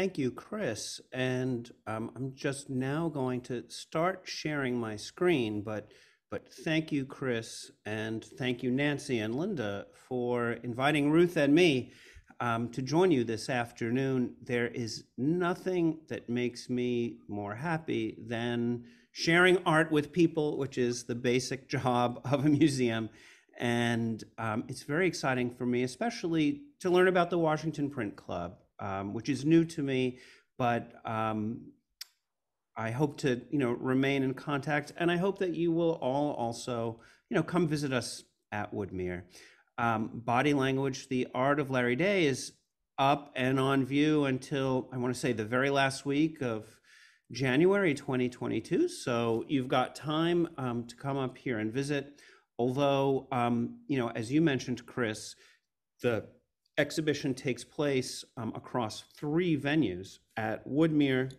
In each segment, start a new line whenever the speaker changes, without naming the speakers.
Thank you, Chris. And um, I'm just now going to start sharing my screen, but but thank you, Chris, and thank you, Nancy and Linda, for inviting Ruth and me um, to join you this afternoon. There is nothing that makes me more happy than sharing art with people, which is the basic job of a museum. And um, it's very exciting for me, especially to learn about the Washington Print Club, um, which is new to me, but um, I hope to, you know, remain in contact. And I hope that you will all also, you know, come visit us at Woodmere. Um, body language, the art of Larry Day is up and on view until I want to say the very last week of January 2022. So you've got time um, to come up here and visit. Although, um, you know, as you mentioned, Chris, the exhibition takes place um, across three venues at Woodmere,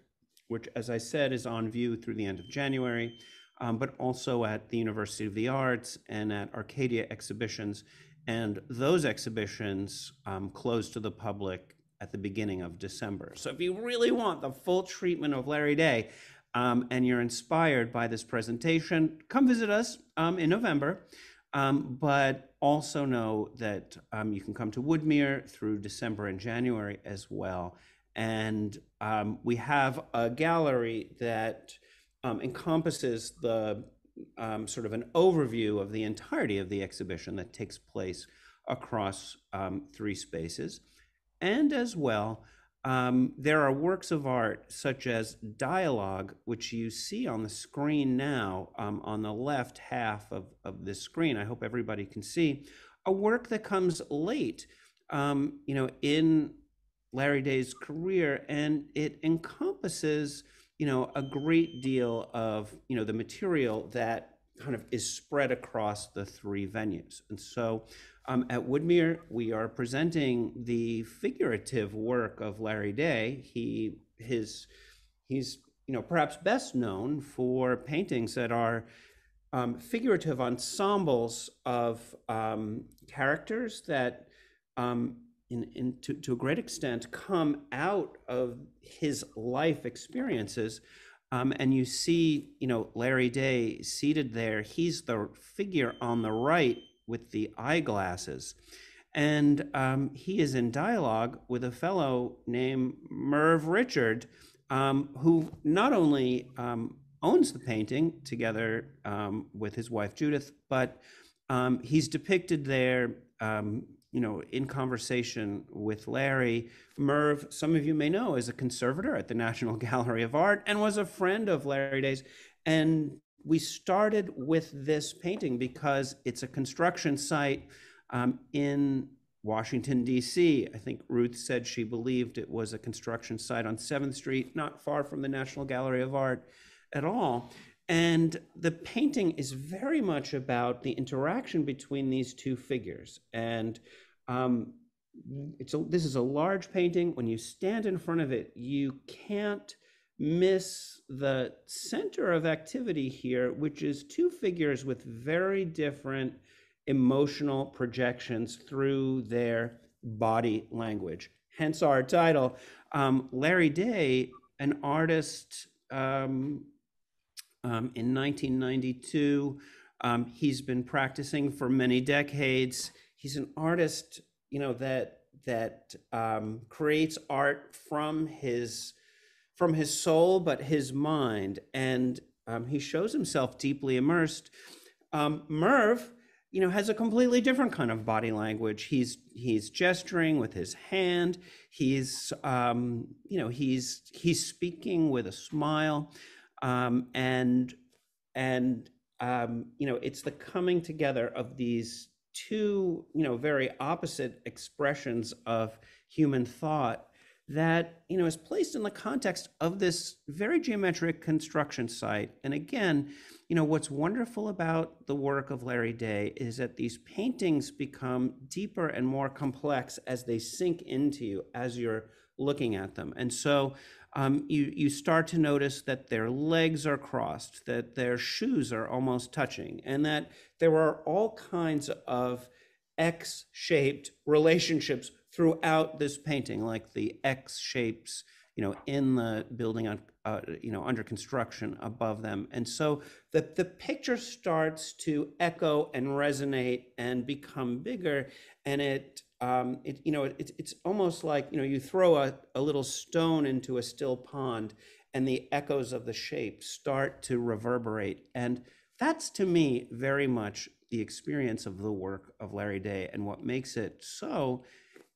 which, as I said, is on view through the end of January, um, but also at the University of the Arts and at Arcadia Exhibitions. And those exhibitions um, close to the public at the beginning of December. So if you really want the full treatment of Larry Day um, and you're inspired by this presentation, come visit us um, in November. Um, but also know that um, you can come to Woodmere through December and January as well. And um, we have a gallery that encompasses the um, sort of an overview of the entirety of the exhibition that takes place across um, three spaces. And as well, um, there are works of art such as Dialogue, which you see on the screen now um, on the left half of, of this screen. I hope everybody can see a work that comes late, um, you know, in Larry Day's career, and it encompasses you know, a great deal of, you know, the material that kind of is spread across the three venues. And so um, at Woodmere, we are presenting the figurative work of Larry Day. He, his, he's, you know, perhaps best known for paintings that are um, figurative ensembles of um, characters that um, in, in to, to a great extent come out of his life experiences um, and you see you know larry day seated there he's the figure on the right with the eyeglasses. And um, he is in dialogue with a fellow named merv richard um, who not only um, owns the painting together um, with his wife judith but um, he's depicted there you know, in conversation with Larry. Merv, some of you may know, is a conservator at the National Gallery of Art and was a friend of Larry Day's. And we started with this painting because it's a construction site um, in Washington, D.C. I think Ruth said she believed it was a construction site on 7th Street, not far from the National Gallery of Art at all. And the painting is very much about the interaction between these two figures. And um, it's a, this is a large painting. When you stand in front of it, you can't miss the center of activity here, which is two figures with very different emotional projections through their body language. Hence our title. Um, Larry Day, an artist um, um, in 1992. Um, he's been practicing for many decades. He's an artist, you know, that that um, creates art from his from his soul, but his mind, and um, he shows himself deeply immersed. Um, Merv, you know, has a completely different kind of body language. He's he's gesturing with his hand. He's um, you know he's he's speaking with a smile um, and and um, you know it's the coming together of these two you know very opposite expressions of human thought that you know is placed in the context of this very geometric construction site. And again you know what's wonderful about the work of larry day is that these paintings become deeper and more complex as they sink into you as you're looking at them and so um, you, you start to notice that their legs are crossed, that their shoes are almost touching, and that there are all kinds of X shaped relationships throughout this painting, like the X shapes you know, in the building on, uh, you know, under construction above them. And so the, the picture starts to echo and resonate and become bigger. And it, um, it you know, it, it's almost like, you know, you throw a, a little stone into a still pond and the echoes of the shape start to reverberate. And that's to me very much the experience of the work of Larry Day and what makes it so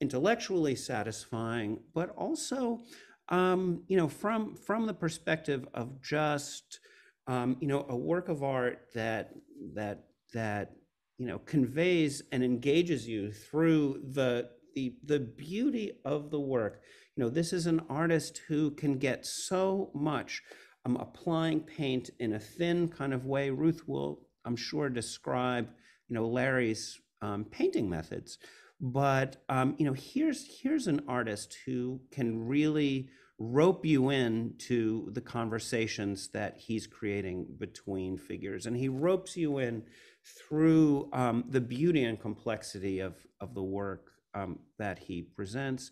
intellectually satisfying, but also um, you know, from from the perspective of just um, you know a work of art that that that you know conveys and engages you through the the the beauty of the work. You know, this is an artist who can get so much um, applying paint in a thin kind of way. Ruth will, I'm sure, describe you know Larry's um, painting methods but um, you know here's here's an artist who can really rope you in to the conversations that he's creating between figures and he ropes you in through um, the beauty and complexity of, of the work um, that he presents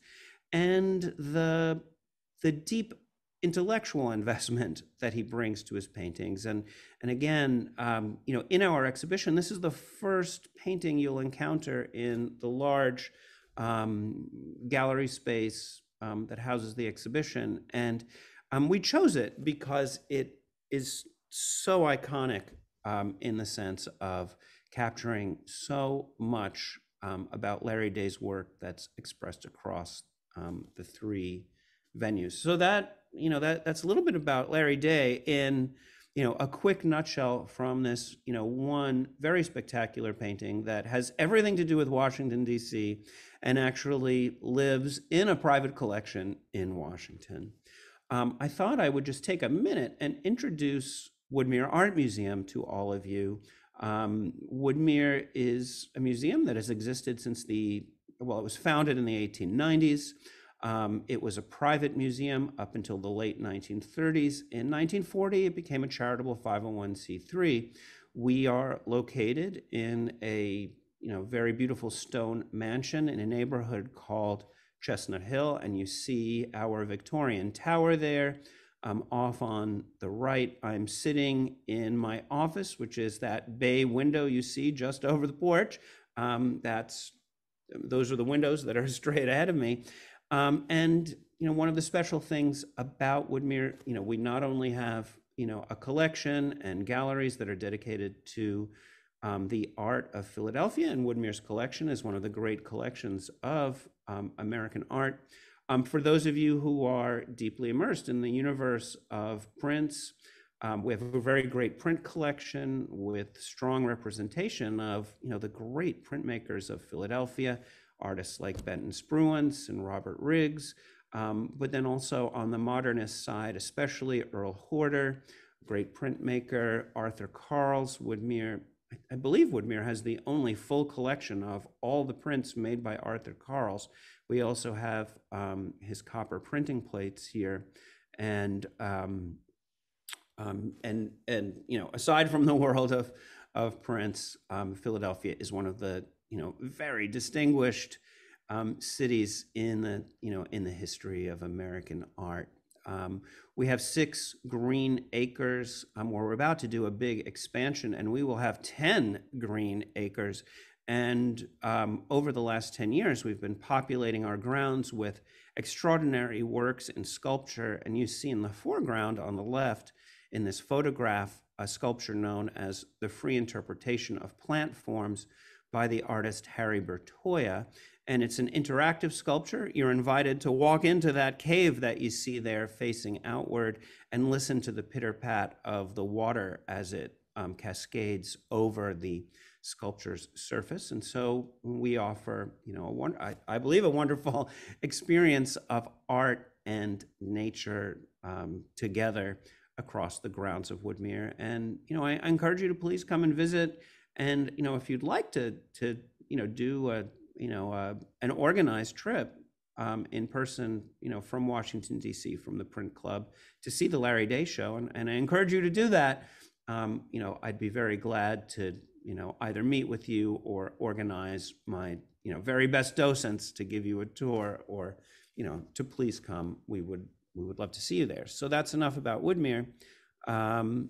and the the deep intellectual investment that he brings to his paintings. And, and again, um, you know, in our exhibition, this is the first painting you'll encounter in the large um, gallery space um, that houses the exhibition. And um, we chose it because it is so iconic um, in the sense of capturing so much um, about Larry Day's work that's expressed across the three venues. So that you know that that's a little bit about Larry Day in you know a quick nutshell from this you know one very spectacular painting that has everything to do with Washington D.C. and actually lives in a private collection in Washington. Um, I thought I would just take a minute and introduce Woodmere Art Museum to all of you. Um, Woodmere is a museum that has existed since the well, it was founded in the 1890s. Um, it was a private museum up until the late 1930s. In 1940, it became a charitable 501c3. We are located in a you know very beautiful stone mansion in a neighborhood called Chestnut Hill, and you see our Victorian tower there. Um, off on the right, I'm sitting in my office, which is that bay window you see just over the porch. Um, that's those are the windows that are straight ahead of me. Um, and you know, one of the special things about Woodmere, you know, we not only have you know a collection and galleries that are dedicated to um, the art of Philadelphia, and Woodmere's collection is one of the great collections of um, American art. Um, for those of you who are deeply immersed in the universe of prints, um, we have a very great print collection with strong representation of you know the great printmakers of Philadelphia artists like Benton Spruance and Robert Riggs, um, but then also on the modernist side, especially Earl Horter, great printmaker, Arthur Carles, Woodmere. I believe Woodmere has the only full collection of all the prints made by Arthur Carles. We also have um, his copper printing plates here, and um, um, and and you know, aside from the world of of prints, um, Philadelphia is one of the you know, very distinguished um, cities in the, you know, in the history of American art. Um, we have six green acres where we're about to do a big expansion, and we will have 10 green acres. And um, over the last 10 years, we've been populating our grounds with extraordinary works in sculpture. And you see in the foreground on the left in this photograph a sculpture known as the free interpretation of plant forms, by the artist Harry Bertoia. And it's an interactive sculpture. You're invited to walk into that cave that you see there facing outward and listen to the pitter pat of the water as it um, cascades over the sculpture's surface. And so we offer, you know, a one, I, I believe a wonderful experience of art and nature um, together across the grounds of Woodmere. And, you know, I, I encourage you to please come and visit. And you know, if you'd like to to you know do a you know a, an organized trip um, in person, you know, from Washington D.C. from the Print Club to see the Larry Day Show, and, and I encourage you to do that. Um, you know, I'd be very glad to you know either meet with you or organize my you know very best docents to give you a tour, or you know to please come. We would we would love to see you there. So that's enough about Woodmere. Um,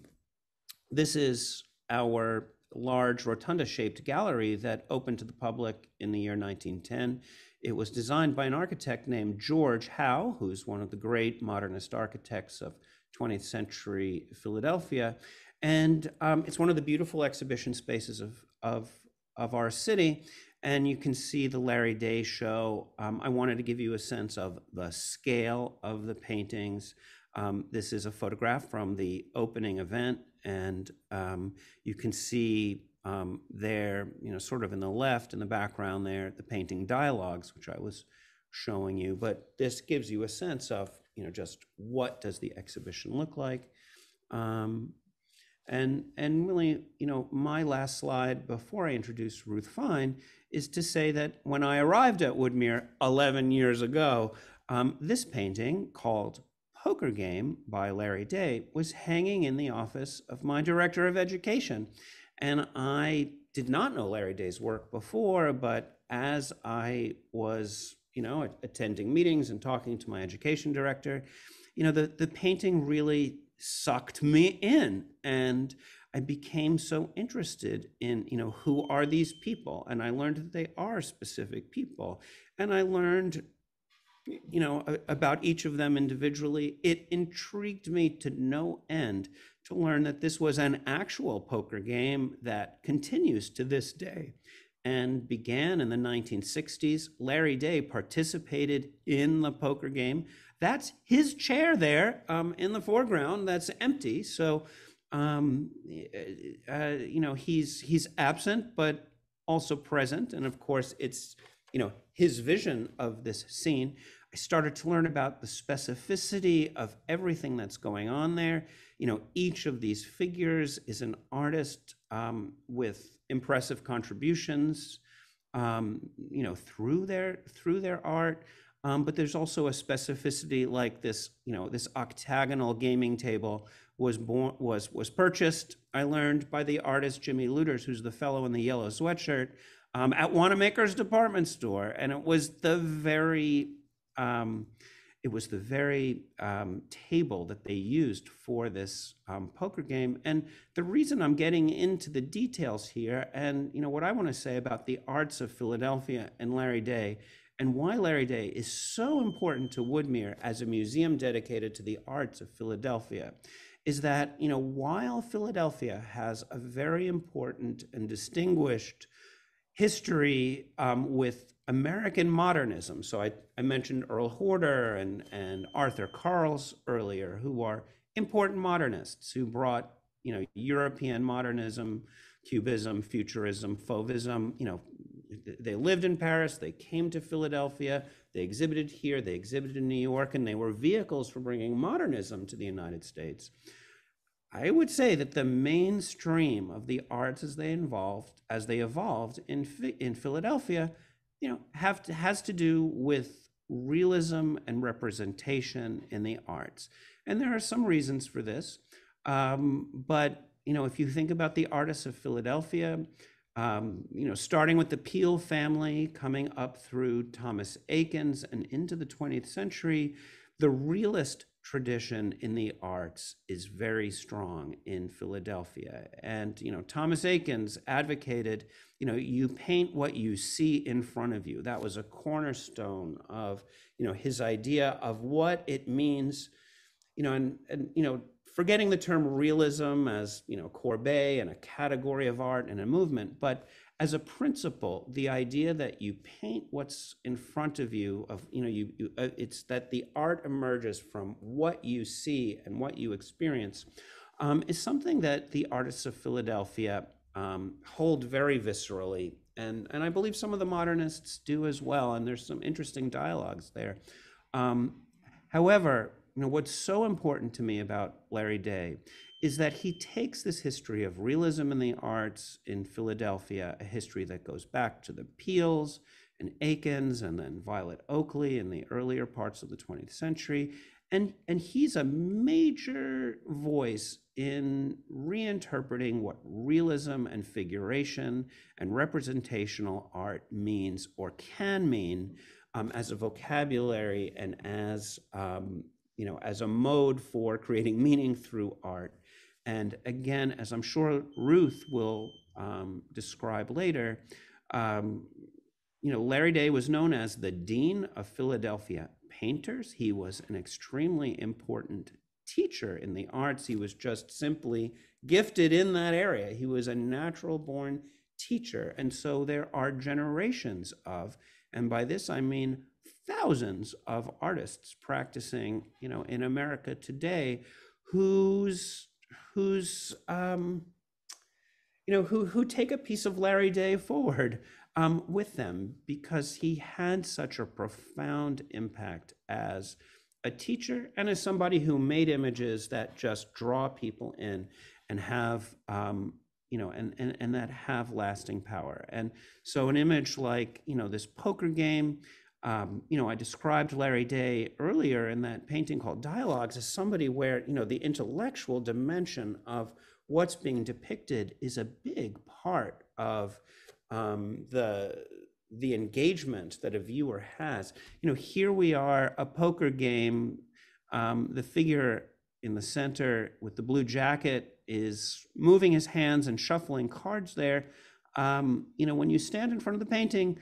this is our large rotunda shaped gallery that opened to the public in the year 1910. It was designed by an architect named George Howe, who's one of the great modernist architects of 20th century Philadelphia. And um, it's one of the beautiful exhibition spaces of, of, of our city. And you can see the Larry Day show. Um, I wanted to give you a sense of the scale of the paintings. Um, this is a photograph from the opening event, and um, you can see um, there, you know, sort of in the left in the background there, the painting dialogues, which I was showing you. But this gives you a sense of, you know, just what does the exhibition look like. Um, and, and really, you know, my last slide before I introduce Ruth Fine is to say that when I arrived at Woodmere 11 years ago, um, this painting called Poker Game by Larry Day was hanging in the office of my director of education. And I did not know Larry Day's work before, but as I was, you know, attending meetings and talking to my education director, you know, the, the painting really sucked me in. And I became so interested in, you know, who are these people? And I learned that they are specific people. And I learned, you know, about each of them individually. It intrigued me to no end to learn that this was an actual poker game that continues to this day and began in the 1960s. Larry Day participated in the poker game. That's his chair there um, in the foreground that's empty. So, um, uh, you know, he's, he's absent, but also present. And of course, it's, you know, his vision of this scene. I started to learn about the specificity of everything that's going on there you know, each of these figures is an artist um, with impressive contributions, um, you know, through their through their art. Um, but there's also a specificity like this, you know, this octagonal gaming table was born was was purchased. I learned by the artist Jimmy Lueders, who's the fellow in the yellow sweatshirt, um, at Wanamaker's department store, and it was the very um, it was the very um, table that they used for this um, poker game. And the reason I'm getting into the details here, and you know what I want to say about the arts of Philadelphia and Larry Day, and why Larry Day is so important to Woodmere as a museum dedicated to the arts of Philadelphia, is that you know while Philadelphia has a very important and distinguished history um, with American modernism. So I, I mentioned Earl Horter and, and Arthur Carles earlier, who are important modernists who brought you know European modernism, Cubism, Futurism, Fauvism. You know, they lived in Paris. They came to Philadelphia. They exhibited here. They exhibited in New York, and they were vehicles for bringing modernism to the United States. I would say that the mainstream of the arts as they evolved, as they evolved in in Philadelphia, you know, have to, has to do with realism and representation in the arts. And there are some reasons for this. Um, but, you know, if you think about the artists of Philadelphia, um, you know, starting with the Peale family, coming up through Thomas Eakins and into the 20th century, the realist tradition in the arts is very strong in Philadelphia. And, you know, Thomas Eakins advocated, you know, you paint what you see in front of you. That was a cornerstone of, you know, his idea of what it means, you know, and, and you know, forgetting the term realism as, you know, Courbet and a category of art and a movement, but as a principle, the idea that you paint what's in front of you of you know you, you uh, it's that the art emerges from what you see and what you experience um, is something that the artists of Philadelphia um, hold very viscerally, and and I believe some of the modernists do as well. And there's some interesting dialogues there. Um, however, you know what's so important to me about Larry Day is that he takes this history of realism in the arts in Philadelphia, a history that goes back to the Peales and Eakins and then Violet Oakley in the earlier parts of the 20th century. And, and he's a major voice in reinterpreting what realism and figuration and representational art means or can mean um, as a vocabulary and as um, you know, as a mode for creating meaning through art. And again, as I'm sure Ruth will um, describe later, um, you know, Larry Day was known as the Dean of Philadelphia Painters. He was an extremely important teacher in the arts. He was just simply gifted in that area. He was a natural born teacher. And so there are generations of, and by this I mean thousands of artists practicing, you know, in America today whose whose um, you know who who take a piece of Larry Day forward um, with them because he had such a profound impact as a teacher and as somebody who made images that just draw people in and have um, you know and, and and that have lasting power. And so an image like you know this poker game um, you know i described larry day earlier in that painting called dialogues as somebody where you know the intellectual dimension of what's being depicted is a big part of um, the the engagement that a viewer has. You know, here we are, a poker game. Um, the figure in the center with the blue jacket is moving his hands and shuffling cards there. Um, you know, when you stand in front of the painting,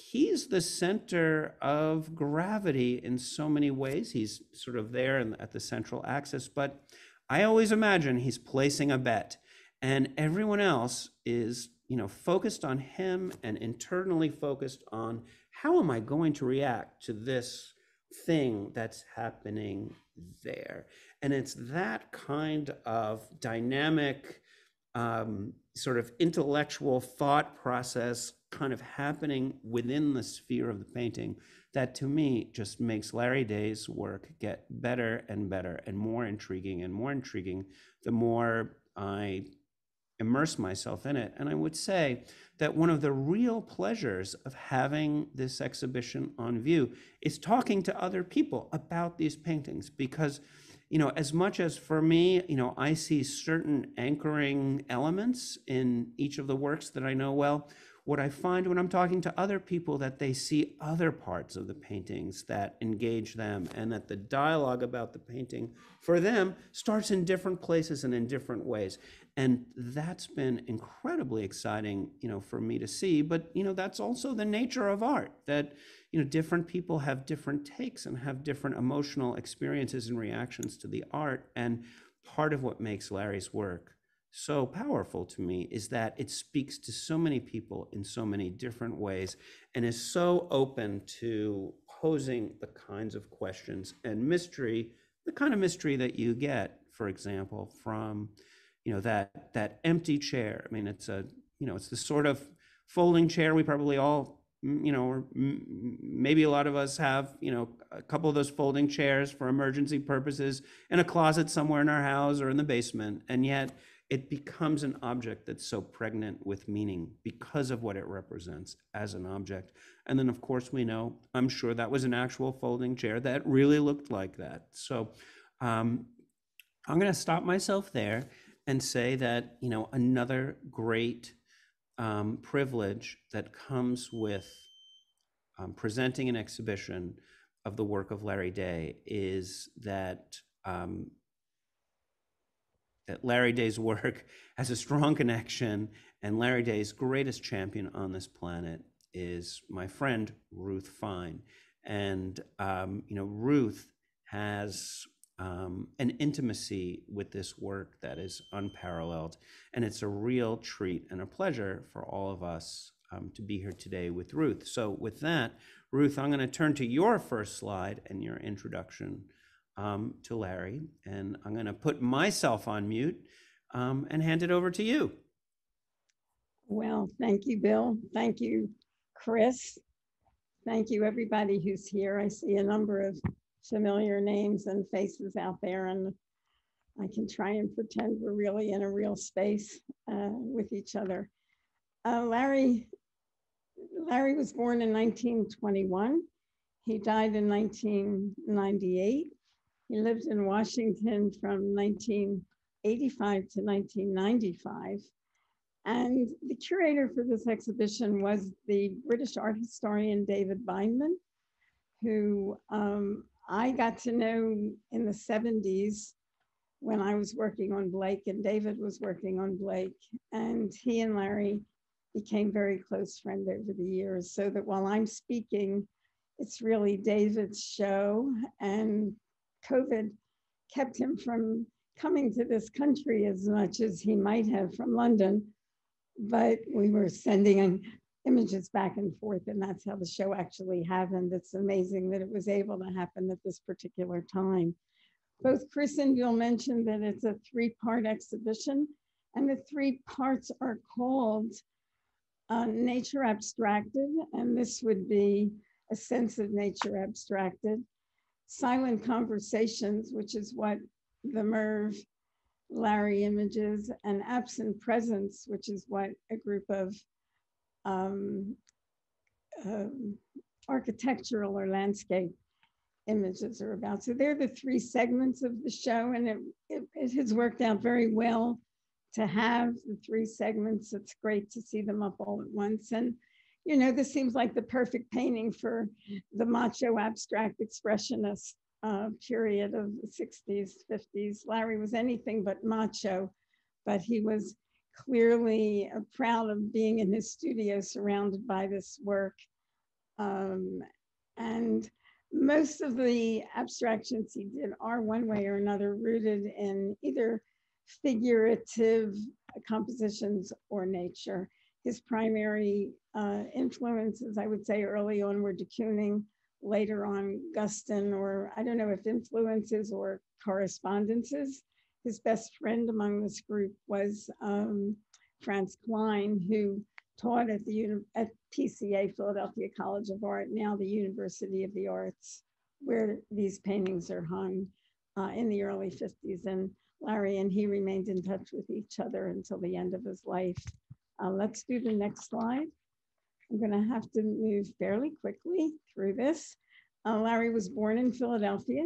he's the center of gravity in so many ways. He's sort of there at the central axis, but I always imagine he's placing a bet, and everyone else is you know, focused on him and internally focused on how am I going to react to this thing that's happening there. And it's that kind of dynamic, um, sort of intellectual thought process kind of happening within the sphere of the painting that to me just makes Larry Day's work get better and better and more intriguing and more intriguing the more I immerse myself in it. And I would say that one of the real pleasures of having this exhibition on view is talking to other people about these paintings because you know as much as for me you know i see certain anchoring elements in each of the works that i know well what I find when I'm talking to other people that they see other parts of the paintings that engage them and that the dialogue about the painting for them starts in different places and in different ways. And that's been incredibly exciting, you know, for me to see. But, you know, that's also the nature of art that, you know, different people have different takes and have different emotional experiences and reactions to the art. And part of what makes Larry's work so powerful to me is that it speaks to so many people in so many different ways and is so open to posing the kinds of questions and mystery, the kind of mystery that you get, for example, from you know that that empty chair. I mean, it's a you know it's the sort of folding chair we probably all mm, you know or maybe a lot of us have you know a couple of those folding chairs for emergency purposes in a closet somewhere in our house or in the basement and yet it becomes an object that's so pregnant with meaning because of what it represents as an object. And then, of course, we know, I'm sure that was an actual folding chair that really looked like that. So um, I'm going to stop myself there and say that, you know, another great um, privilege that comes with um, presenting an exhibition of the work of Larry Day is that um, that Larry Day's work has a strong connection, and Larry Day's greatest champion on this planet is my friend Ruth Fine. And, um, you know, Ruth has um, an intimacy with this work that is unparalleled. And it's a real treat and a pleasure for all of us um, to be here today with Ruth. So, with that, Ruth, I'm going to turn to your first slide and your introduction um, to Larry. And I'm going to put myself on mute um, and hand it over to you.
Well, thank you, Bill. Thank you, Chris. Thank you, everybody who's here. I see a number of familiar names and faces out there, and I can try and pretend we're really in a real space uh, with each other. Uh, Larry, Larry was born in 1921. He died in 1998. He lived in Washington from 1985 to 1995. And the curator for this exhibition was the British art historian David Bindman, who um, I got to know in the 70s when I was working on Blake and David was working on Blake. And he and Larry became very close friends over the years. So that while I'm speaking, it's really David's show. And COVID kept him from coming to this country as much as he might have from London. But we were sending images back and forth, and that's how the show actually happened. It's amazing that it was able to happen at this particular time. Both Chris and Bill mentioned that it's a three-part exhibition, and the three parts are called uh, Nature Abstracted, and this would be a sense of nature abstracted, Silent Conversations, which is what the Merv Larry images, and Absent Presence, which is what a group of um, um, architectural or landscape images are about. So they're the three segments of the show, and it, it, it, has worked out very well to have the three segments. It's great to see them up all at once. And, you know, this seems like the perfect painting for the macho abstract expressionist uh, period of the 60s, 50s. Larry was anything but macho, but he was clearly uh, proud of being in his studio surrounded by this work. Um, and most of the abstractions he did are one way or another rooted in either figurative compositions or nature. His primary uh, influences, I would say early on were de Kooning, later on Guston, or I don't know if influences or correspondences his best friend among this group was um, Franz Kline, who taught at the at PCA, Philadelphia College of Art, now the University of the Arts, where these paintings are hung uh, in the early 50s. And Larry and he remained in touch with each other until the end of his life. Uh, let's do the next slide. I'm going to have to move fairly quickly through this. Uh, Larry was born in Philadelphia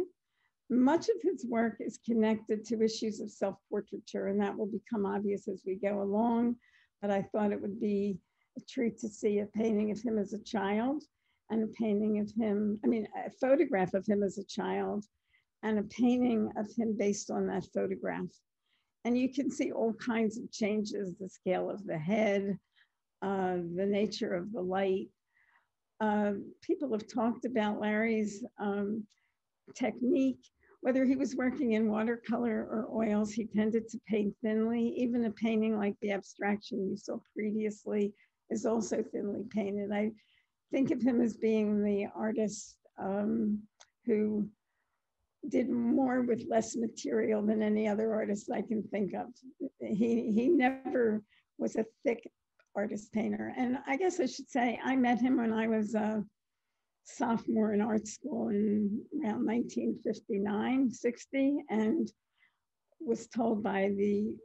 much of his work is connected to issues of self-portraiture, and that will become obvious as we go along. But I thought it would be a treat to see a painting of him as a child and a painting of him, I mean, a photograph of him as a child and a painting of him based on that photograph. And you can see all kinds of changes, the scale of the head, uh, the nature of the light. Uh, people have talked about Larry's um, technique whether he was working in watercolor or oils, he tended to paint thinly. Even a painting like the abstraction you saw previously is also thinly painted. I think of him as being the artist um, who did more with less material than any other artist I can think of. He, he never was a thick artist painter. And I guess I should say, I met him when I was a sophomore in art school in around 1959, 60, and was told by the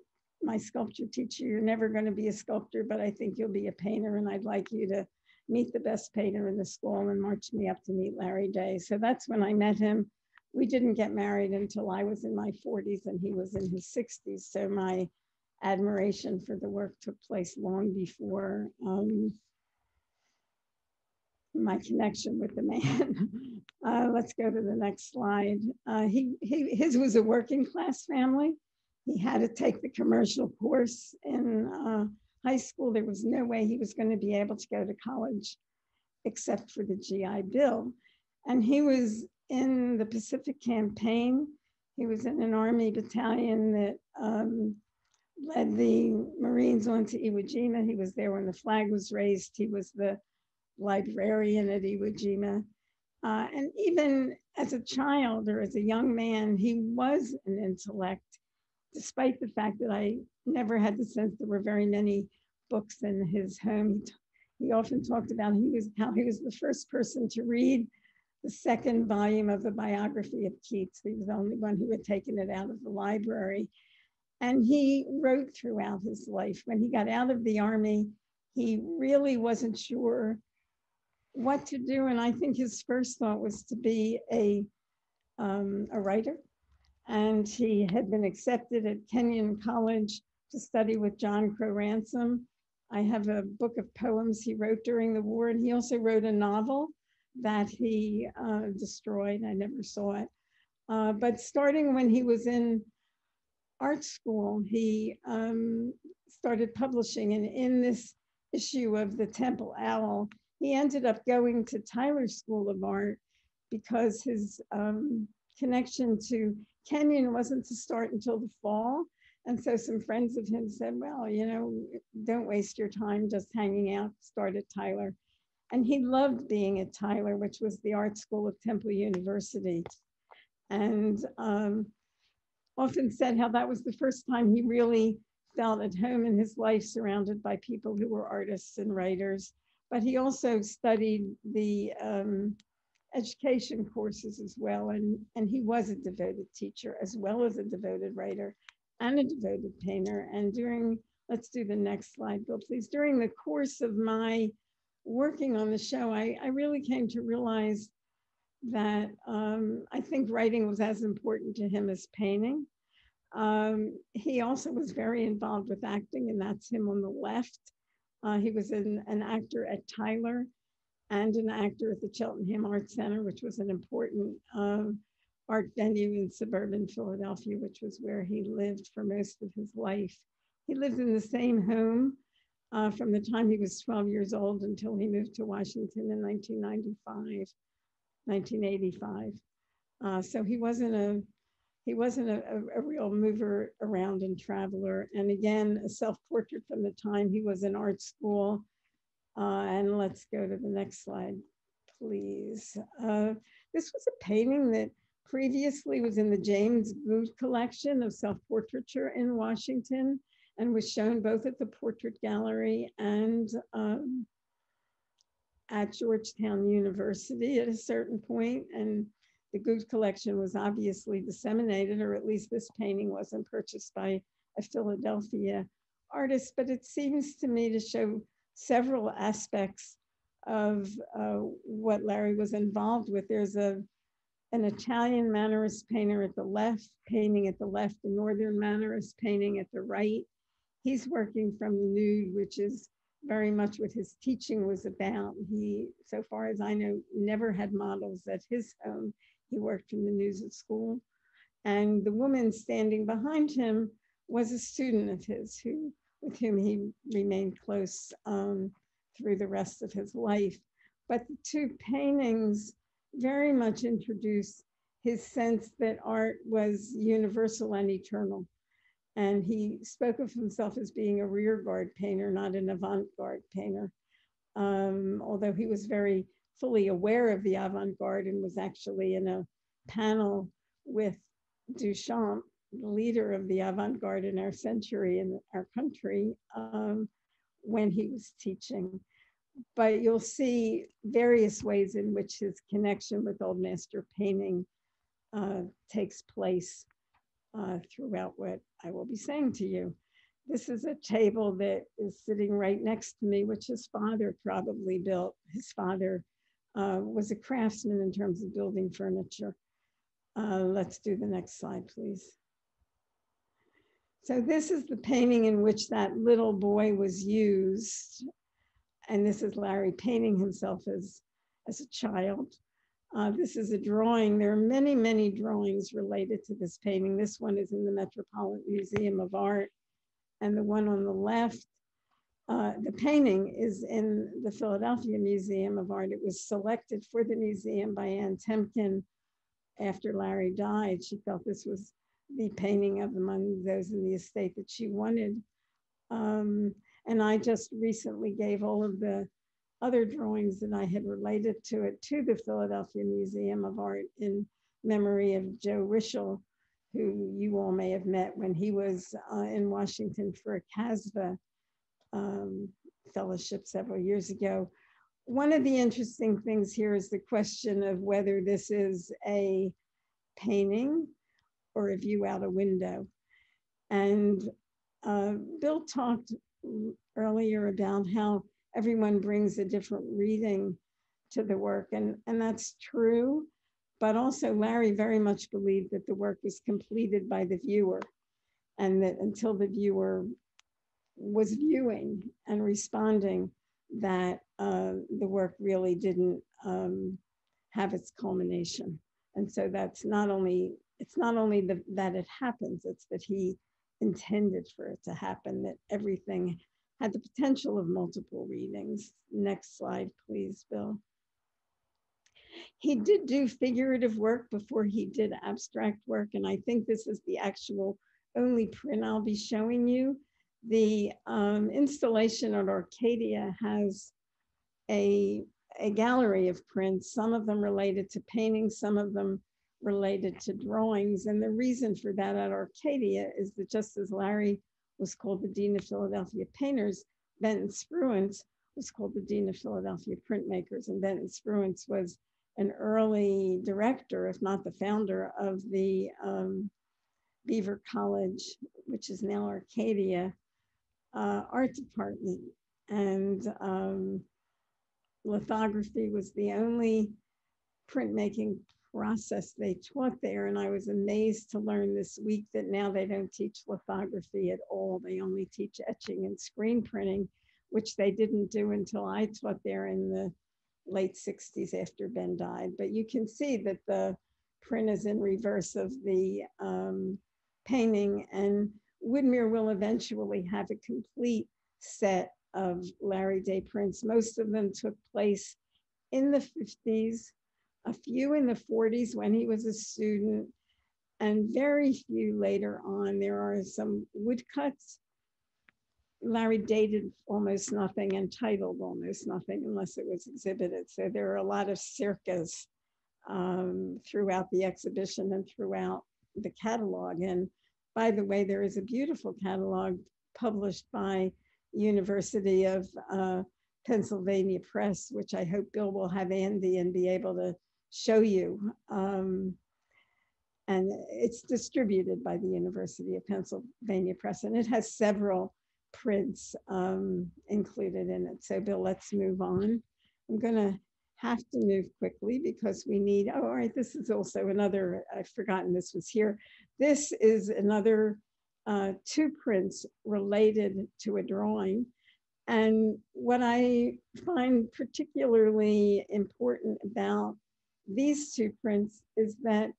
my sculpture teacher, you're never going to be a sculptor, but I think you'll be a painter, and I'd like you to meet the best painter in the school and march me up to meet Larry Day. So that's when I met him. We didn't get married until I was in my 40s and he was in his 60s. So my admiration for the work took place long before um, my connection with the man. Uh, let's go to the next slide. Uh, he, he, his was a working class family. He had to take the commercial course in uh, high school. There was no way he was going to be able to go to college except for the GI Bill. And he was in the Pacific Campaign. He was in an Army battalion that um, led the Marines onto Iwo Jima. He was there when the flag was raised. He was the librarian at Iwo Jima. Uh, and even as a child or as a young man, he was an intellect, despite the fact that I never had the sense there were very many books in his home. He often talked about he was, how he was the first person to read the second volume of the biography of Keats. He was the only one who had taken it out of the library. And he wrote throughout his life. When he got out of the army, he really wasn't sure what to do. And I think his first thought was to be a, um, a writer. And he had been accepted at Kenyon College to study with John Crowe Ransom. I have a book of poems he wrote during the war, and he also wrote a novel that he uh, destroyed. I never saw it. Uh, but starting when he was in art school, he um, started publishing. And in this issue of the Temple Owl, he ended up going to Tyler School of Art because his um, connection to Kenyon wasn't to start until the fall. And so some friends of him said, well, you know, don't waste your time just hanging out, start at Tyler. And he loved being at Tyler, which was the art school of Temple University. And um, often said how that was the first time he really felt at home in his life surrounded by people who were artists and writers. But he also studied the um, education courses as well. And, and he was a devoted teacher as well as a devoted writer and a devoted painter. And during, let's do the next slide, Bill, please. During the course of my working on the show, I, I really came to realize that um, I think writing was as important to him as painting. Um, he also was very involved with acting, and that's him on the left. Uh, he was an, an actor at Tyler and an actor at the Cheltenham Art Center, which was an important um, art venue in suburban Philadelphia, which was where he lived for most of his life. He lived in the same home uh, from the time he was 12 years old until he moved to Washington in 1995, 1985. Uh, so he wasn't a he wasn't a, a, a, real mover around and traveler. And again, a self-portrait from the time he was in art school. Uh, and let's go to the next slide, please. Uh, this was a painting that previously was in the James Goode collection of self-portraiture in Washington and was shown both at the Portrait Gallery and um, at Georgetown University at a certain point. And the Goode collection was obviously disseminated, or at least this painting wasn't purchased by a Philadelphia artist, but it seems to me to show several aspects of uh, what Larry was involved with. There's a an Italian Mannerist painter at the left, painting at the left, a Northern Mannerist painting at the right, he's working from the nude, which is very much what his teaching was about. He, so far as I know, never had models at his home. He worked from the nudes at school. And the woman standing behind him was a student of his who, with whom he remained close um, through the rest of his life. But the two paintings very much introduce his sense that art was universal and eternal. And he spoke of himself as being a rearguard painter, not an avant-garde painter. Um, although he was very fully aware of the avant-garde and was actually in a panel with Duchamp, the leader of the avant-garde in our century in our country, um, when he was teaching. But you'll see various ways in which his connection with old master painting uh, takes place uh, throughout what I will be saying to you. This is a table that is sitting right next to me, which his father probably built. His father uh, was a craftsman in terms of building furniture. Uh, let's do the next slide, please. So this is the painting in which that little boy was used. And this is Larry painting himself as, as a child. Uh, this is a drawing. There are many, many drawings related to this painting. This one is in the Metropolitan Museum of Art. And the one on the left, uh, the painting is in the Philadelphia Museum of Art. It was selected for the museum by Ann Temkin after Larry died. She felt this was the painting of among those in the estate that she wanted. Um, and I just recently gave all of the other drawings that I had related to it to the Philadelphia Museum of Art in memory of Joe Rishel, who you all may have met when he was uh, in Washington for a CASVA um, fellowship several years ago. One of the interesting things here is the question of whether this is a painting or a view out a window. And uh, Bill talked earlier about how everyone brings a different reading to the work. And, and that's true. But also, Larry very much believed that the work was completed by the viewer, and that until the viewer was viewing and responding, that uh, the work really didn't um, have its culmination. And so that's not only, it's not only the, that it happens, it's that he intended for it to happen, that everything had the potential of multiple readings. Next slide, please, Bill. He did do figurative work before he did abstract work, and I think this is the actual only print I'll be showing you. The um, installation at Arcadia has a, a gallery of prints, some of them related to paintings, some of them related to drawings. And the reason for that at Arcadia is that just as Larry was called the Dean of Philadelphia Painters, Benton Spruance was called the Dean of Philadelphia Printmakers. And Benton Spruance was an early director, if not the founder, of the um, Beaver College, which is now Arcadia, uh, art department. And um, lithography was the only printmaking process they taught there. And I was amazed to learn this week that now they don't teach lithography at all. They only teach etching and screen printing, which they didn't do until I taught there in the late 60s after Ben died. But you can see that the print is in reverse of the um, painting and Woodmere will eventually have a complete set of Larry Day prints. Most of them took place in the 50s, a few in the 40s when he was a student, and very few later on. There are some woodcuts. Larry dated almost nothing and titled almost nothing unless it was exhibited. So there are a lot of circas um, throughout the exhibition and throughout the catalog. And by the way, there is a beautiful catalog published by University of uh, Pennsylvania Press, which I hope Bill will have Andy and be able to show you. Um, and it's distributed by the University of Pennsylvania Press, and it has several prints um, included in it. So Bill, let's move on. I'm gonna have to move quickly because we need, oh, all right, this is also another, I've forgotten this was here. This is another uh, two prints related to a drawing. And what I find particularly important about these two prints is that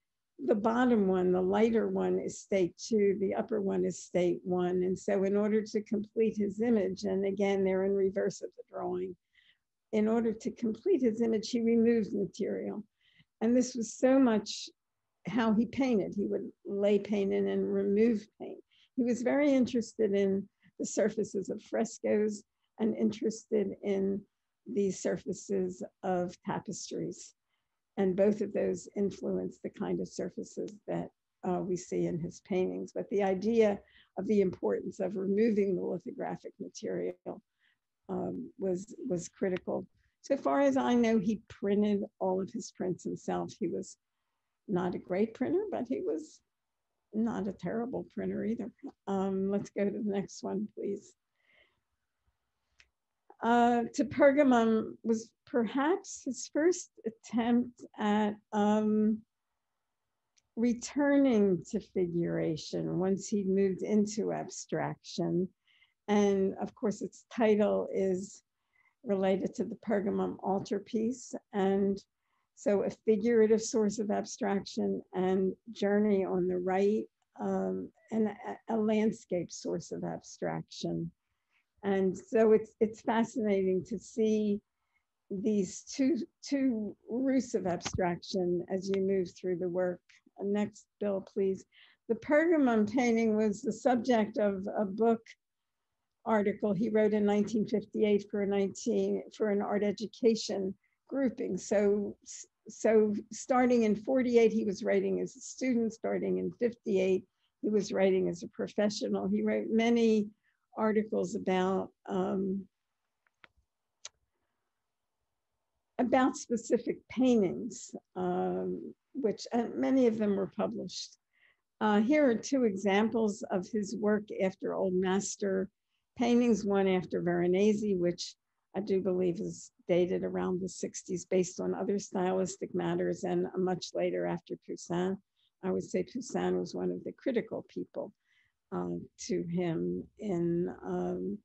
the bottom one, the lighter one is state two, the upper one is state one. And so in order to complete his image, and again, they're in reverse of the drawing, in order to complete his image, he removes material. And this was so much how he painted. He would lay paint in and remove paint. He was very interested in the surfaces of frescoes and interested in the surfaces of tapestries. And both of those influence the kind of surfaces that uh, we see in his paintings. But the idea of the importance of removing the lithographic material um, was, was critical. So far as I know, he printed all of his prints himself. He was not a great printer, but he was not a terrible printer either. Um, let's go to the next one, please. Uh, to Pergamum was perhaps his first attempt at um, returning to figuration once he moved into abstraction. And of course, its title is related to the Pergamum altarpiece. And so a figurative source of abstraction and journey on the right, um, and a, a, landscape source of abstraction. And so it's, it's fascinating to see these two, two roots of abstraction as you move through the work. Next, Bill, please. The Pergamum painting was the subject of a book article he wrote in 1958 for, 19, for an art education grouping. So, so starting in 48, he was writing as a student. Starting in 58, he was writing as a professional. He wrote many articles about um, about specific paintings, um, which uh, many of them were published. Uh, here are two examples of his work after Old Master paintings, one after Veronese, which I do believe is dated around the 60s based on other stylistic matters and much later after Poussin. I would say Poussin was one of the critical people um, to him in um,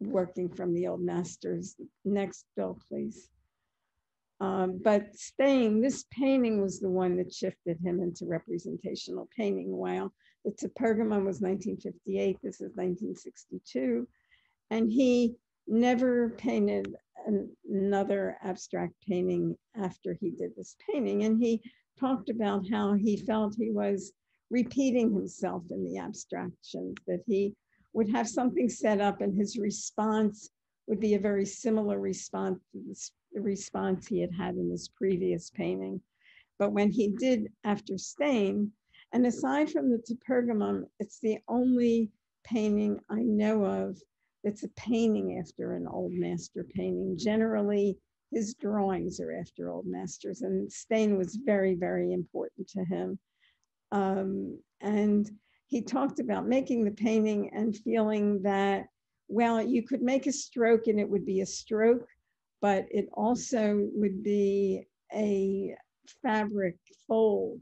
working from the old masters. Next bill, please. Um, but staying, this painting was the one that shifted him into representational painting. While the Pergamon was 1958, this is 1962. And he never painted an- another abstract painting after he did this painting. And he talked about how he felt he was repeating himself in the abstractions, that he would have something set up and his response would be a very similar response to this- the response he had had in his previous painting. But when he did after stain, and aside from the Pergamon, it's the only painting I know of that's a painting after an old master painting. Generally, his drawings are after old masters, and stain was very, very important to him. Um, and he talked about making the painting and feeling that, well, you could make a stroke and it would be a stroke, but it also would be a fabric fold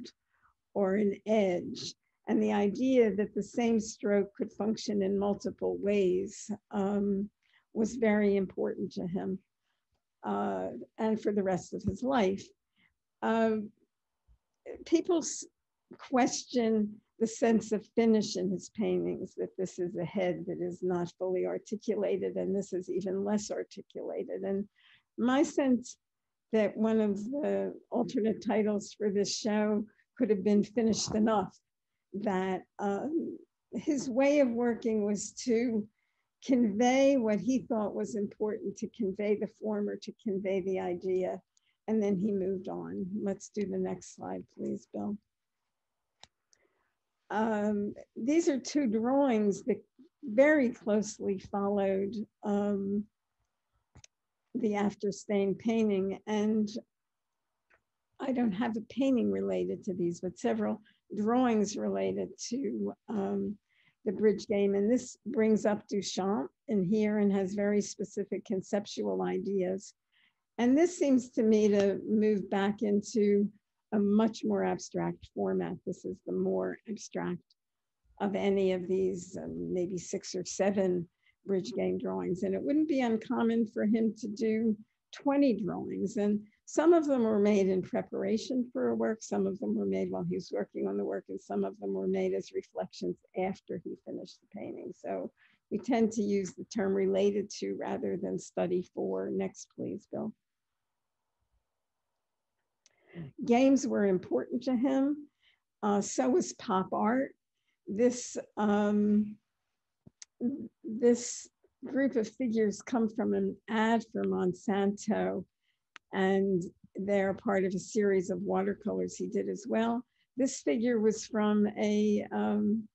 or an edge. And the idea that the same stroke could function in multiple ways um, was very important to him uh, and for the rest of his life. Uh, people question the sense of finish in his paintings, that this is a head that is not fully articulated and this is even less articulated. And my sense that one of the alternate titles for this show could have been finished enough that um, his way of working was to convey what he thought was important to convey the form or to convey the idea. And then he moved on. Let's do the next slide, please, Bill. Um, these are two drawings that very closely followed um, the after stain painting. And I don't have a painting related to these, but several drawings related to um, the bridge game. And this brings up Duchamp in here and has very specific conceptual ideas. And this seems to me to move back into a much more abstract format. This is the more abstract of any of these, um, maybe six or seven bridge game drawings. And it wouldn't be uncommon for him to do 20 drawings. And some of them were made in preparation for a work, some of them were made while he was working on the work, and some of them were made as reflections after he finished the painting. So we tend to use the term related to rather than study for. Next, please, Bill. Games were important to him. Uh, so was pop art. This, um, this group of figures come from an ad for Monsanto and they're part of a series of watercolors he did as well. This figure was from a um,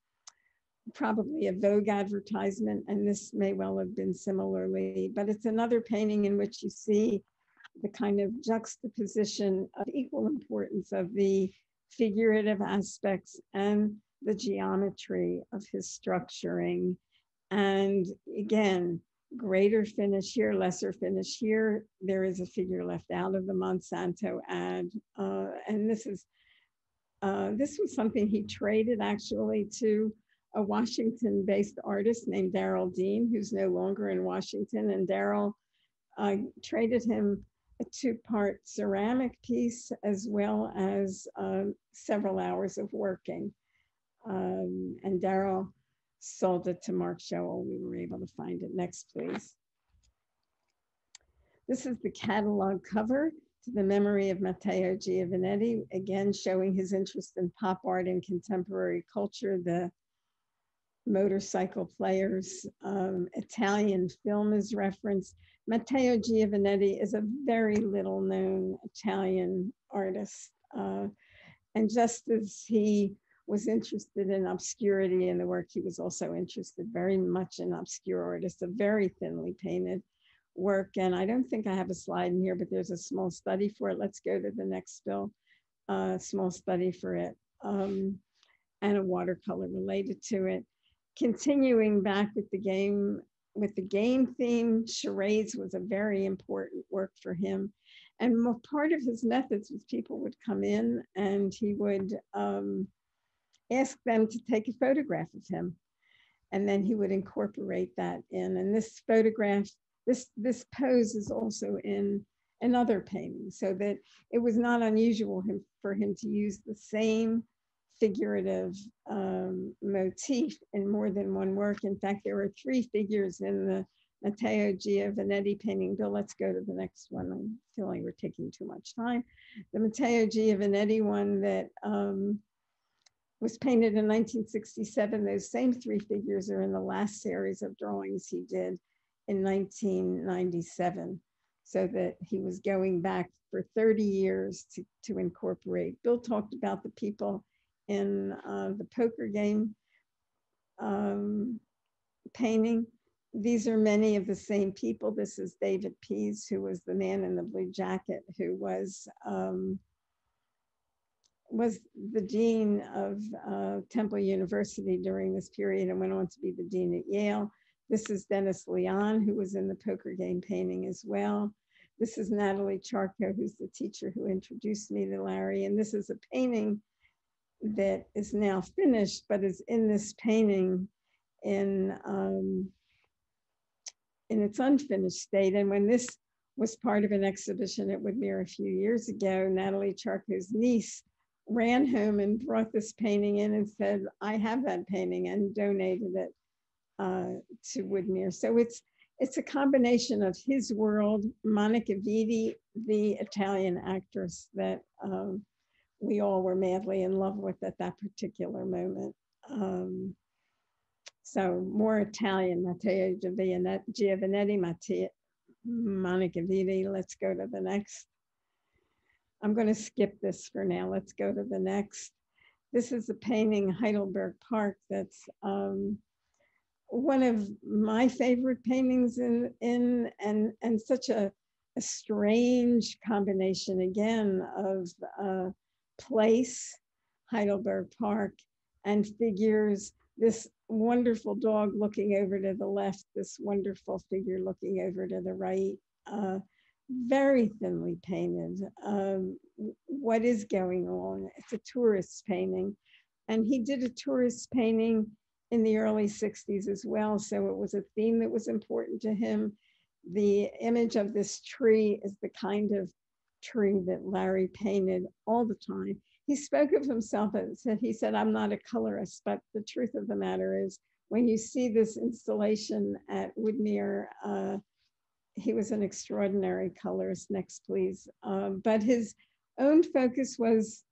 probably a Vogue advertisement, and this may well have been similarly, but it's another painting in which you see the kind of juxtaposition of equal importance of the figurative aspects and the geometry of his structuring. And again, greater finish here, lesser finish here. There is a figure left out of the Monsanto ad. Uh, and this is, uh, this was something he traded actually to a Washington based artist named Daryl Dean, who's no longer in Washington. And Daryl uh, traded him two part ceramic piece as well as um, several hours of working. Um, and Daryl sold it to Mark Showell. We were able to find it. Next, please. This is the catalog cover to the memory of Matteo Giovannetti, again showing his interest in pop art and contemporary culture. The motorcycle players, um, Italian film is referenced. Matteo Giovannetti is a very little known Italian artist. Uh, and just as he was interested in obscurity in the work. He was also interested very much in obscure artists, a very thinly painted work. And I don't think I have a slide in here, but there's a small study for it. Let's go to the next still, uh, small study for it, um, and a watercolor related to it. Continuing back with the game, with the game theme, charades was a very important work for him. And part of his methods was people would come in and he would um, ask them to take a photograph of him. And then he would incorporate that in. And this photograph, this, this pose is also in another painting so that it was not unusual him, for him to use the same figurative um, motif in more than one work. In fact, there are three figures in the Matteo Giovannetti painting. Bill, let's go to the next one. I'm feeling we're taking too much time. The Matteo Giovannetti one that um, was painted in 1967. Those same three figures are in the last series of drawings he did in 1997. So that he was going back for 30 years to, to incorporate. Bill talked about the people in uh, the poker game um, painting. These are many of the same people. This is David Pease, who was the man in the blue jacket, who was um, was the dean of uh, Temple University during this period and went on to be the dean at Yale. This is Dennis Leon, who was in the poker game painting as well. This is Natalie Charkow, who's the teacher who introduced me to Larry. And this is a painting that is now finished, but is in this painting in, um, in its unfinished state. And when this was part of an exhibition at Woodmere a few years ago, Natalie Charkow's niece ran home and brought this painting in and said, I have that painting and donated it uh, to Woodmere. So it's it's a combination of his world, Monica Vitti, the Italian actress that um, we all were madly in love with at that particular moment. Um, so more Italian, Matteo Giovannetti, Matteo, Monica Vitti. Let's go to the next. I'm going to skip this for now. Let's go to the next. This is a painting, Heidelberg Park, that's um, one of my favorite paintings in, in and, and such a, a strange combination again of uh, place, Heidelberg Park, and figures this wonderful dog looking over to the left, this wonderful figure looking over to the right, uh, very thinly painted. Um, what is going on? It's a tourist painting. And he did a tourist painting in the early 60s as well. So it was a theme that was important to him. The image of this tree is the kind of tree that Larry painted all the time. He spoke of himself and said, he said, I'm not a colorist, but the truth of the matter is when you see this installation at Woodmere, uh, he was an extraordinary colorist. Next, please. Um, but his own focus was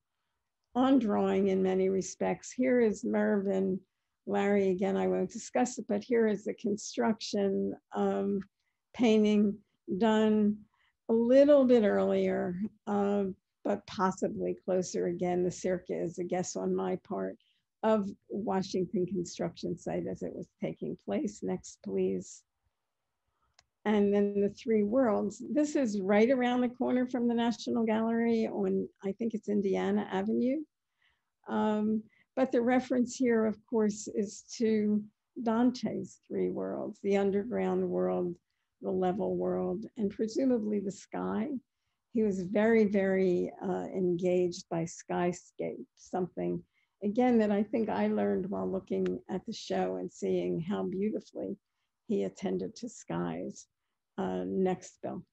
on drawing in many respects. Here is Mervyn Larry, again, I won't discuss it, but here is the construction um, painting done a little bit earlier, uh, but possibly closer again. The circa is a guess on my part of Washington construction site as it was taking place. Next, please. And then the three worlds. This is right around the corner from the National Gallery on, I think it's Indiana Avenue. Um, but the reference here, of course, is to Dante's three worlds, the underground world, the level world, and presumably the sky. He was very, very uh, engaged by skyscape, something, again, that I think I learned while looking at the show and seeing how beautifully he attended to skies. Uh, next, Bill.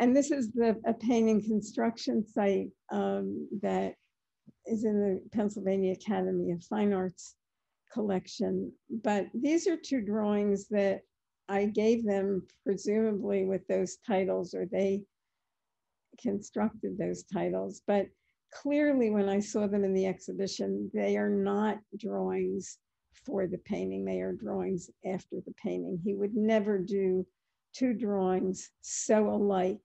And this is the a painting construction site um, that is in the Pennsylvania Academy of Fine Arts collection. But these are two drawings that I gave them presumably with those titles or they constructed those titles. But clearly when I saw them in the exhibition, they are not drawings for the painting. They are drawings after the painting. He would never do two drawings so alike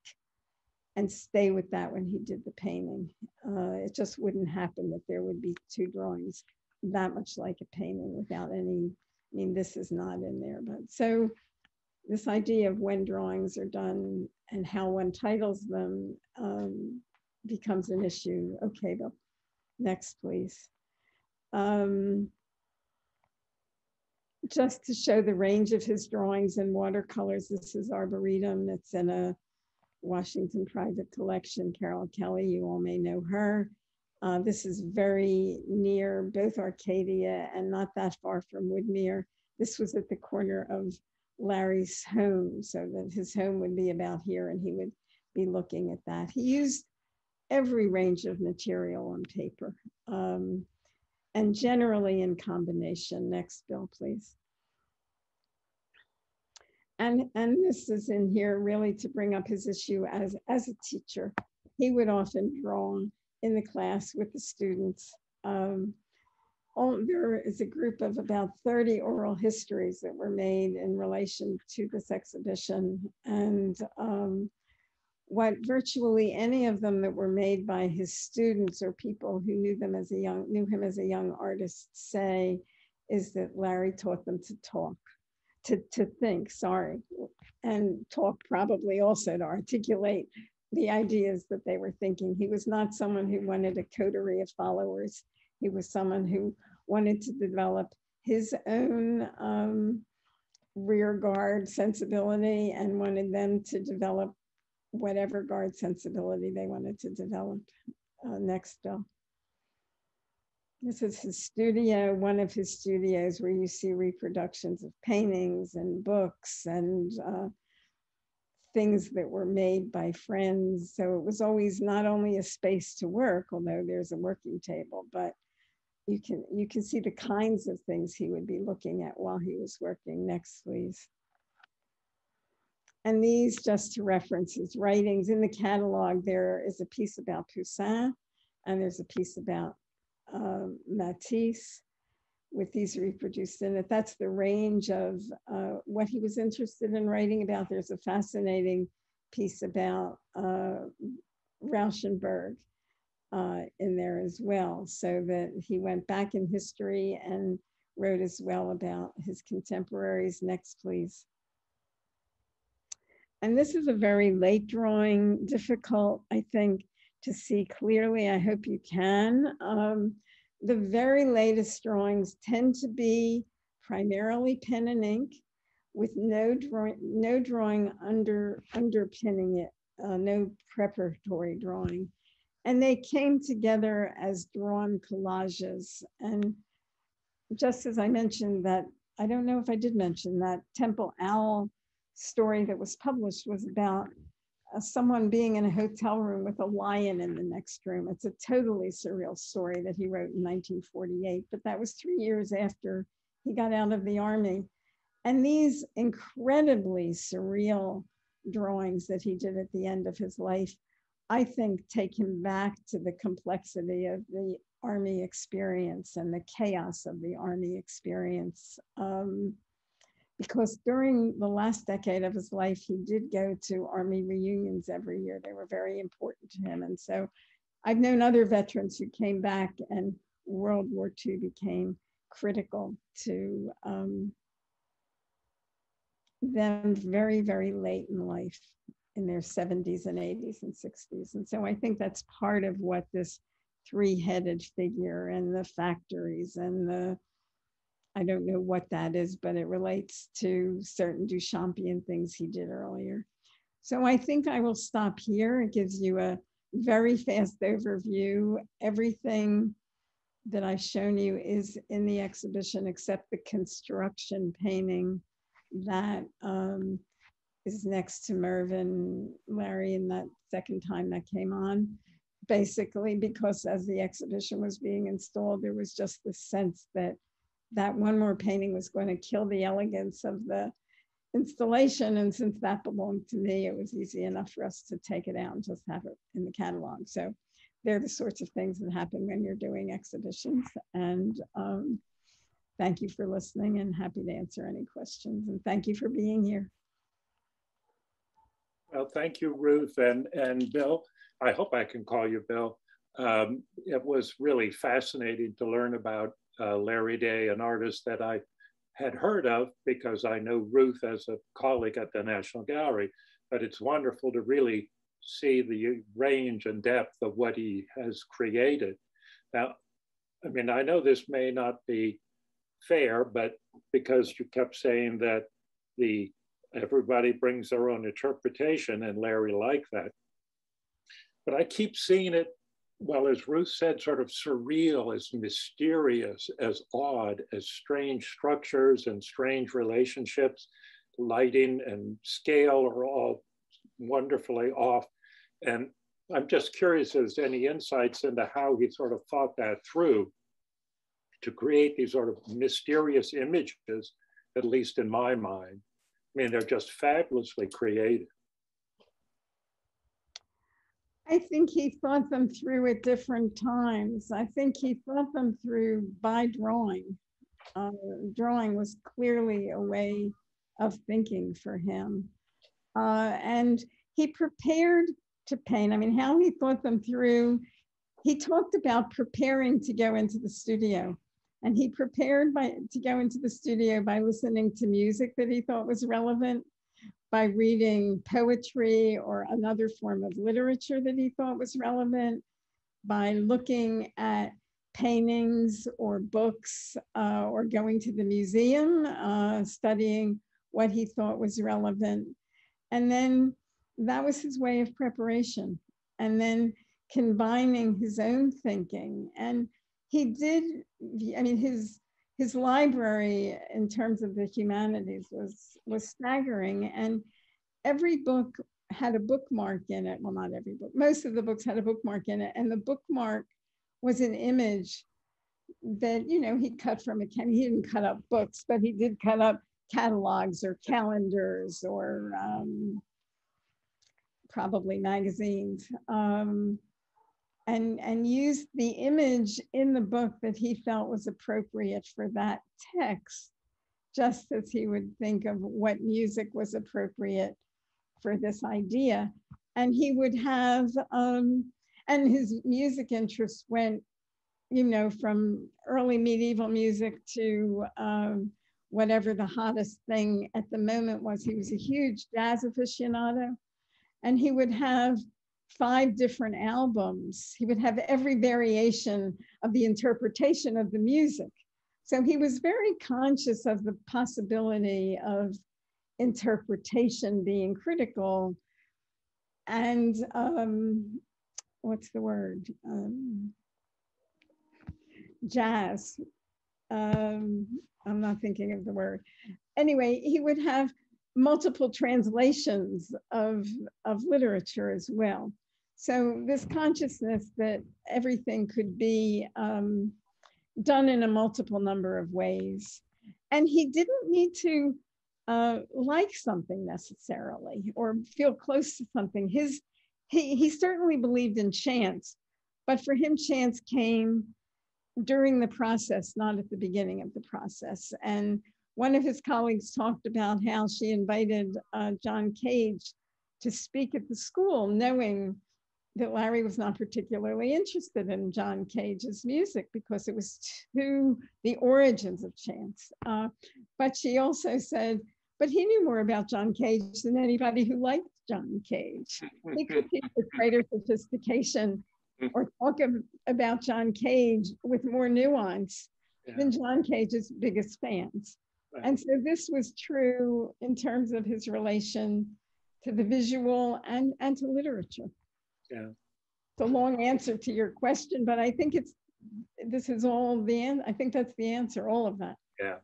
and stay with that when he did the painting. Uh, it just wouldn't happen that there would be two drawings that much like a painting without any, I mean, this is not in there, but so this idea of when drawings are done and how one titles them um, becomes an issue. Okay, Bill, next please. Um, just to show the range of his drawings and watercolors, this is Arboretum. It's in a Washington Private Collection, Carol Kelly, you all may know her. Uh, this is very near both Arcadia and not that far from Woodmere. This was at the corner of Larry's home so that his home would be about here and he would be looking at that. He used every range of material on paper um, and generally in combination. Next bill, please. And, and this is in here really to bring up his issue as, as a teacher. He would often draw in the class with the students. Um, all, there is a group of about 30 oral histories that were made in relation to this exhibition. And um, what virtually any of them that were made by his students or people who knew them as a young knew him as a young artist say is that Larry taught them to talk, to, to think, sorry, and talk probably also to articulate the ideas that they were thinking. He was not someone who wanted a coterie of followers. He was someone who wanted to develop his own um, rear guard sensibility and wanted them to develop whatever guard sensibility they wanted to develop. Uh, next, Bill. This is his studio, one of his studios where you see reproductions of paintings and books and uh, things that were made by friends. So it was always not only a space to work, although there's a working table, but you can you can see the kinds of things he would be looking at while he was working. Next, please. And these just to reference his writings in the catalog, there is a piece about Poussin and there's a piece about um, Matisse with these reproduced in it. That's the range of uh, what he was interested in writing about. There's a fascinating piece about uh, Rauschenberg uh, in there as well, so that he went back in history and wrote as well about his contemporaries. Next, please. And this is a very late drawing, difficult, I think, to see clearly. I hope you can. Um, the very latest drawings tend to be primarily pen and ink with no drawing, no drawing under underpinning it, uh, no preparatory drawing. And they came together as drawn collages. And just as I mentioned that, I don't know if I did mention that Temple Owl story that was published was about someone being in a hotel room with a lion in the next room. It's a totally surreal story that he wrote in 1948, but that was three years after he got out of the army. And these incredibly surreal drawings that he did at the end of his life, I think take him back to the complexity of the army experience and the chaos of the army experience. Um, because during the last decade of his life, he did go to Army reunions every year. They were very important to him. And so I've known other veterans who came back and World War II became critical to um, them very, very late in life in their 70s and 80s and 60s. And so I think that's part of what this three-headed figure and the factories and the I don't know what that is, but it relates to certain Duchampian things he did earlier. So I think I will stop here. It gives you a very fast overview. Everything that I've shown you is in the exhibition except the construction painting that um, is next to Mervyn Larry in that second time that came on. Basically, because as the exhibition was being installed, there was just the sense that that one more painting was going to kill the elegance of the installation. And since that belonged to me, it was easy enough for us to take it out and just have it in the catalog. So they're the sorts of things that happen when you're doing exhibitions. And um, thank you for listening and happy to answer any questions. And thank you for being here.
Well, thank you, Ruth and, and Bill. I hope I can call you Bill. Um, it was really fascinating to learn about uh, Larry Day, an artist that I had heard of because I know Ruth as a colleague at the National Gallery. But it's wonderful to really see the range and depth of what he has created. Now, I mean, I know this may not be fair, but because you kept saying that the everybody brings their own interpretation, and Larry liked that. But I keep seeing it well, as Ruth said, sort of surreal, as mysterious, as odd, as strange structures and strange relationships. lighting and scale are all wonderfully off. And I'm just curious as any insights into how he sort of thought that through to create these sort of mysterious images, at least in my mind. I mean, they're just fabulously creative.
I think he thought them through at different times. I think he thought them through by drawing. Uh, drawing was clearly a way of thinking for him. Uh, and he prepared to paint. I mean, how he thought them through, he talked about preparing to go into the studio. And he prepared by, to go into the studio by listening to music that he thought was relevant by reading poetry or another form of literature that he thought was relevant, by looking at paintings or books uh, or going to the museum, uh, studying what he thought was relevant. And then that was his way of preparation. And then combining his own thinking. And he did, I mean, his his library in terms of the humanities was was staggering. And every book had a bookmark in it. Well not every book most of the books had a bookmark in it. And the bookmark was an image that you know he cut from a can he didn't cut up books but he did cut up catalogs or calendars or um, probably magazines. Um, and, and used the image in the book that he felt was appropriate for that text, just as he would think of what music was appropriate for this idea. And he would have, um, and his music interests went, you know, from early medieval music to um, whatever the hottest thing at the moment was. He was a huge jazz aficionado. And he would have five different albums. He would have every variation of the interpretation of the music. So he was very conscious of the possibility of interpretation being critical. And um, what's the word? Um, jazz. Um, I'm not thinking of the word. Anyway, he would have multiple translations of, of literature as well. So this consciousness that everything could be um, done in a multiple number of ways. And he didn't need to uh, like something necessarily or feel close to something. His, he, he certainly believed in chance, but for him, chance came during the process, not at the beginning of the process. And one of his colleagues talked about how she invited uh, John Cage to speak at the school, knowing that Larry was not particularly interested in John Cage's music because it was too the origins of chance. Uh, but she also said, but he knew more about John Cage than anybody who liked John Cage. He could teach with greater sophistication or talk of, about John Cage with more nuance yeah. than John Cage's biggest fans. Right. And so this was true in terms of his relation to the visual and, and to literature.
Yeah.
It's a long answer to your question, but I think it's this is all the end. I think that's the answer, all of that.
Yeah.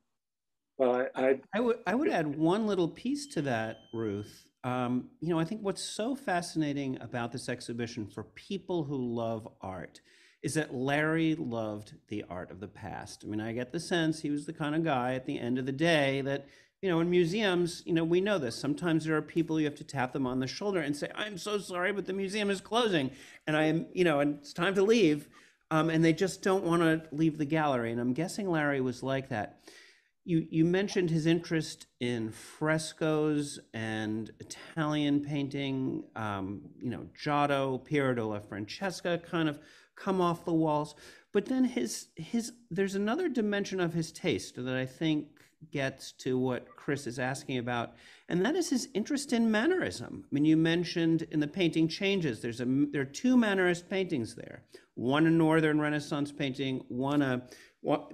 Well, I, I,
I would I would add one little piece to that, Ruth. Um, you know, I think what's so fascinating about this exhibition for people who love art is that Larry loved the art of the past. I mean, I get the sense he was the kind of guy at the end of the day that you know, in museums, you know, we know this. Sometimes there are people you have to tap them on the shoulder and say, "I'm so sorry, but the museum is closing, and I am, you know, and it's time to leave," um, and they just don't want to leave the gallery. And I'm guessing Larry was like that. You you mentioned his interest in frescoes and Italian painting. Um, you know, Giotto, Piero della Francesca, kind of come off the walls. But then his his there's another dimension of his taste that I think gets to what Chris is asking about, and that is his interest in mannerism. I mean, you mentioned in the painting changes, there's a there are two mannerist paintings there. One a Northern Renaissance painting, one a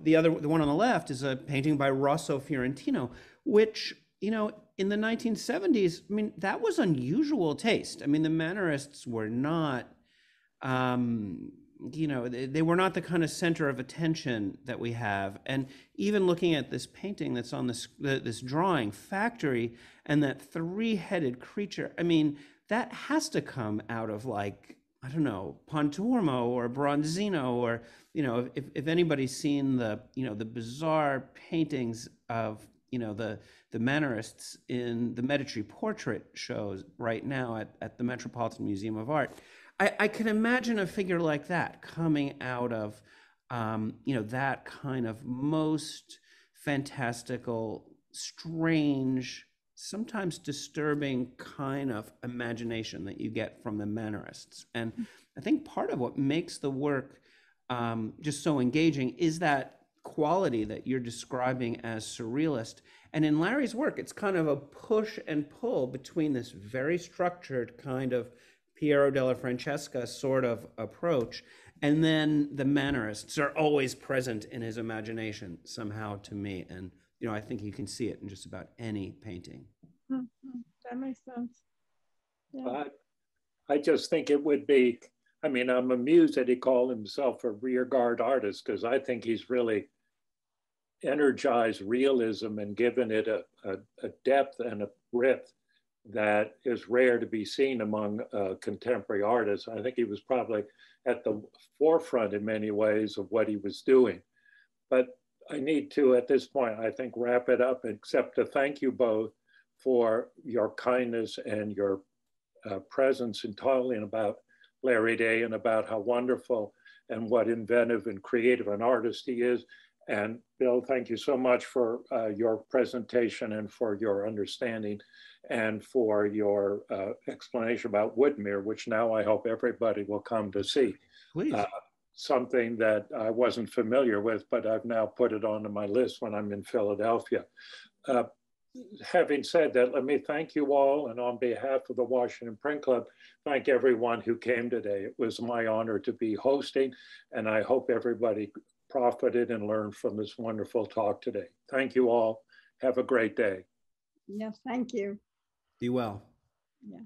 the other the one on the left is a painting by Rosso Fiorentino, which you know in the 1970s, I mean that was unusual taste. I mean the mannerists were not. Um, you know, they, they were not the kind of center of attention that we have. And even looking at this painting that's on this this drawing, factory, and that three-headed creature. I mean, that has to come out of like I don't know, Pontormo or Bronzino, or you know, if, if anybody's seen the you know the bizarre paintings of you know the the Mannerists in the Medici portrait shows right now at, at the Metropolitan Museum of Art, I, I can imagine a figure like that coming out of um, you know that kind of most fantastical, strange, sometimes disturbing kind of imagination that you get from the Mannerists. And I think part of what makes the work um, just so engaging is that quality that you're describing as surrealist. And in Larry's work, it's kind of a push and pull between this very structured kind of Piero della Francesca sort of approach. And then the Mannerists are always present in his imagination somehow to me. And you know, I think you can see it in just about any painting.
Mhm, That makes sense. Yeah.
But I just think it would be, I mean, I'm amused that he called himself a rear guard artist because I think he's really energized realism and given it a, a, a depth and a breadth that is rare to be seen among uh, contemporary artists. I think he was probably at the forefront in many ways of what he was doing. But I need to, at this point, I think, wrap it up, except to thank you both for your kindness and your uh, presence in talking about Larry Day and about how wonderful and what inventive and creative an artist he is. And Bill, thank you so much for uh, your presentation and for your understanding and for your uh, explanation about Woodmere, which now I hope everybody will come to see.
Please.
Uh, something that I wasn't familiar with, but I've now put it onto my list when I'm in Philadelphia. Uh, having said that, let me thank you all. And on behalf of the Washington Print Club, thank everyone who came today. It was my honor to be hosting, and I hope everybody profited and learned from this wonderful talk today. Thank you all. Have a great day.
Yes, thank you.
Be well.
Yeah.